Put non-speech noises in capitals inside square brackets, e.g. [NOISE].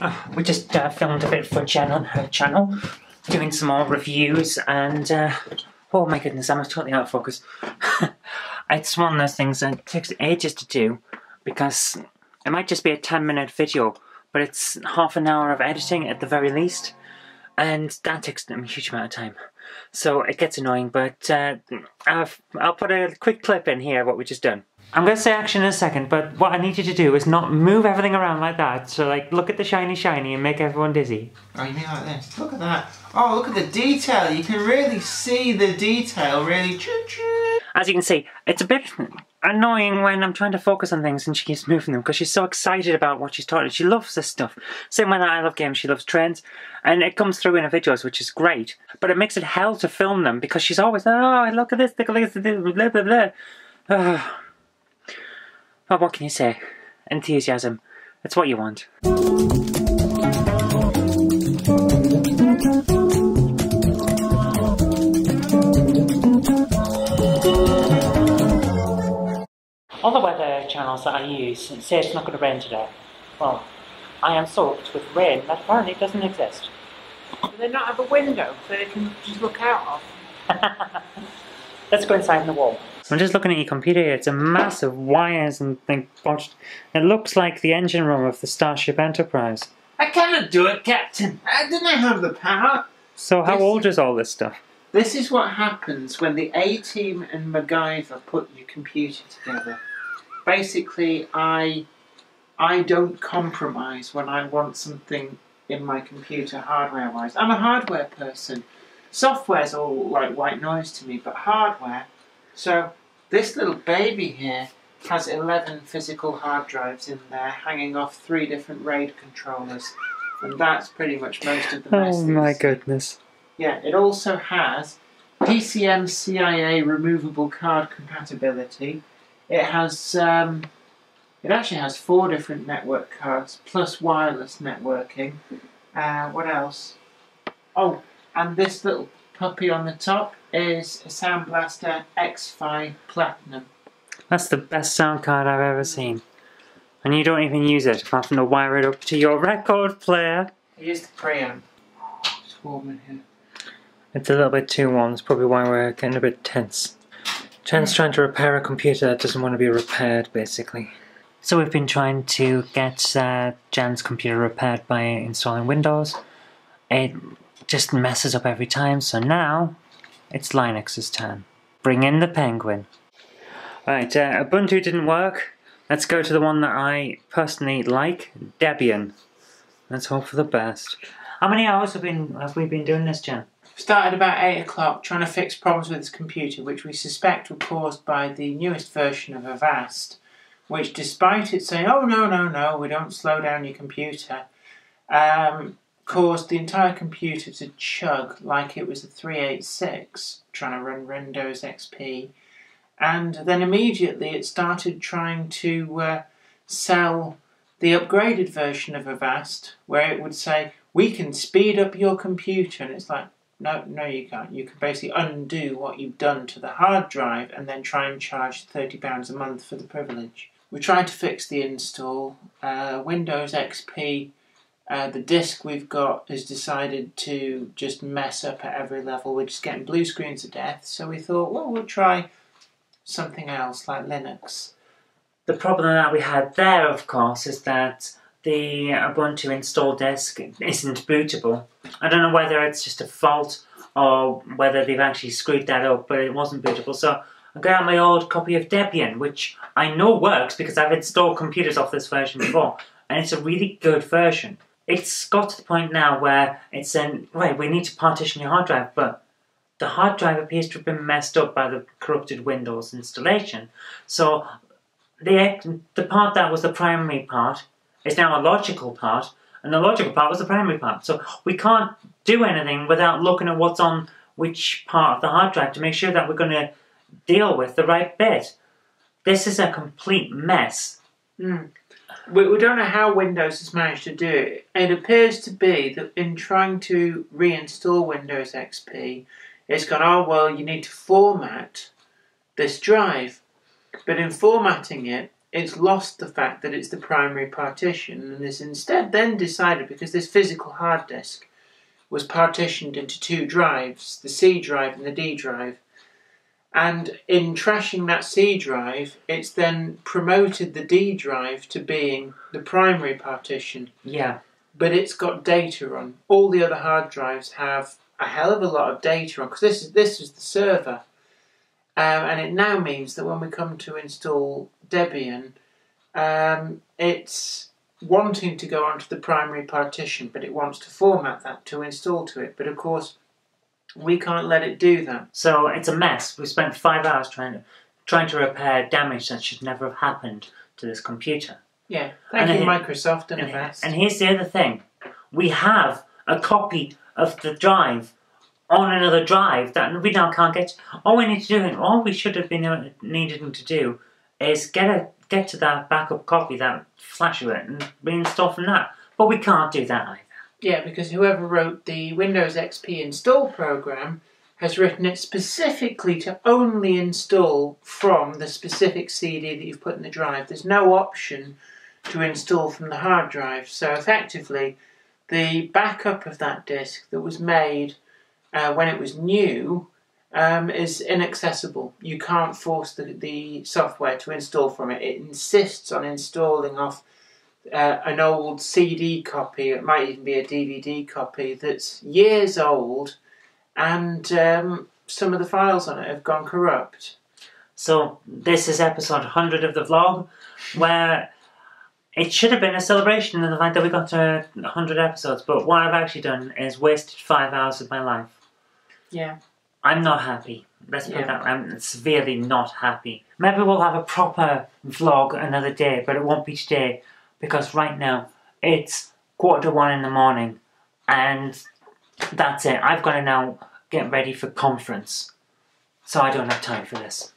Uh, we just uh, filmed a bit for Jen on her channel, doing some more reviews, and uh, oh my goodness, I'm totally out of focus. [LAUGHS] it's one of those things that takes ages to do because it might just be a 10 minute video, but it's half an hour of editing at the very least, and that takes a huge amount of time. So it gets annoying, but uh, I'll put a quick clip in here of what we just done. I'm going to say action in a second, but what I need you to do is not move everything around like that. So, like, look at the shiny shiny and make everyone dizzy. Oh, you mean like this? Look at that. Oh, look at the detail. You can really see the detail, really. As you can see, it's a bit annoying when I'm trying to focus on things and she keeps moving them because she's so excited about what she's taught. She loves this stuff. Same way that I love games, she loves trends. And it comes through in her videos, which is great. But it makes it hell to film them because she's always, oh, look at this, look at this, blah, blah, blah. [SIGHS] Oh. Well, what can you say? Enthusiasm. That's what you want. Channels that I use and say it's not going to rain today. Well, I am soaked with rain that apparently doesn't exist. Do they not have a window so they can just look out of? [LAUGHS] Let's go inside in the wall. I'm just looking at your computer here. It's a massive wires and thing. Botched it looks like the engine room of the Starship Enterprise. I cannot do it, Captain. I do not have the power. So how this old is all this stuff? This is what happens when the A-Team and MacGyver put your computer together. Basically, I I don't compromise when I want something in my computer hardware-wise. I'm a hardware person. Software's all like white noise to me, but hardware so this little baby here has 11 physical hard drives in there hanging off three different RAID controllers. And that's pretty much most of the oh mess. Oh my goodness. Yeah, it also has PCMCIA removable card compatibility. It has, um, it actually has four different network cards plus wireless networking. Uh, what else? Oh, and this little puppy on the top is a Sound Blaster X-Fi Platinum. That's the best sound card I've ever seen. And you don't even use it apart from to wire it up to your record player. I use the preamp. It's warm in here. It's a little bit too warm, that's probably why we're getting a bit tense. Jen's trying to repair a computer that doesn't want to be repaired, basically. So we've been trying to get uh, Jen's computer repaired by installing Windows. It just messes up every time, so now it's Linux's turn. Bring in the penguin. Right, uh, Ubuntu didn't work. Let's go to the one that I personally like, Debian. Let's hope for the best. How many hours have, been, have we been doing this, Jen? Started about 8 o'clock trying to fix problems with his computer, which we suspect were caused by the newest version of Avast, which despite it saying, oh no, no, no, we don't slow down your computer, um, caused the entire computer to chug like it was a 386 trying to run Windows XP. And then immediately it started trying to uh, sell the upgraded version of Avast, where it would say, We can speed up your computer. And it's like, no, no, you can't. You can basically undo what you've done to the hard drive and then try and charge £30 a month for the privilege. We tried to fix the install. Uh, Windows XP uh, the disk we've got has decided to just mess up at every level. We're just getting blue screens to death. So we thought, well, we'll try something else like Linux. The problem that we had there, of course, is that the Ubuntu install disk isn't bootable. I don't know whether it's just a fault or whether they've actually screwed that up, but it wasn't bootable. So I got out my old copy of Debian, which I know works because I've installed computers off this version before, and it's a really good version it's got to the point now where it's saying, right, we need to partition your hard drive, but the hard drive appears to have been messed up by the corrupted Windows installation. So the the part that was the primary part is now a logical part, and the logical part was the primary part. So we can't do anything without looking at what's on which part of the hard drive to make sure that we're going to deal with the right bit. This is a complete mess. Mm we, we don't know how Windows has managed to do it. It appears to be that in trying to reinstall Windows XP, it's gone, oh, well, you need to format this drive. But in formatting it, it's lost the fact that it's the primary partition and is instead then decided because this physical hard disk was partitioned into two drives, the C drive and the D drive. And in trashing that C drive, it's then promoted the D drive to being the primary partition, Yeah. but it's got data on. All the other hard drives have a hell of a lot of data on because this is this is the server, um, and it now means that when we come to install Debian, um, it's wanting to go onto the primary partition, but it wants to format that to install to it. But of course, we can't let it do that. So it's a mess. We spent five hours trying to trying to repair damage that should never have happened to this computer. Yeah, thank And you, Microsoft and And, Avast. and here's the other thing: we have a copy of the drive on another drive that we now can't get. All we need to do, and all we should have been uh, able- needing to do, is get a get to that backup copy, that flash of it, and reinstall from that. But we can't do that either. Yeah, because whoever wrote the Windows XP install program has written it specifically to only install from the specific CD that you've put in the drive. There's no option to install from the hard drive. So effectively, the backup of that disk that was made uh, when it was new um, is inaccessible. You can't force the, the software to install from it. It insists on installing off uh, an old CD copy, it might even be a DVD copy that's years old, and um, some of the files on it have gone corrupt. So this is episode 100 of the vlog, where it should have been a celebration of the fact that we got to 100 episodes. But what I've actually done is wasted five hours of my life. Yeah. I'm not happy. Let's put Yeah. that. I'm severely not happy. Maybe we'll have a proper vlog another day, but it won't be today because right now it's quarter to one in the morning, and that's it. I've got to now get ready for conference, so I don't have time for this.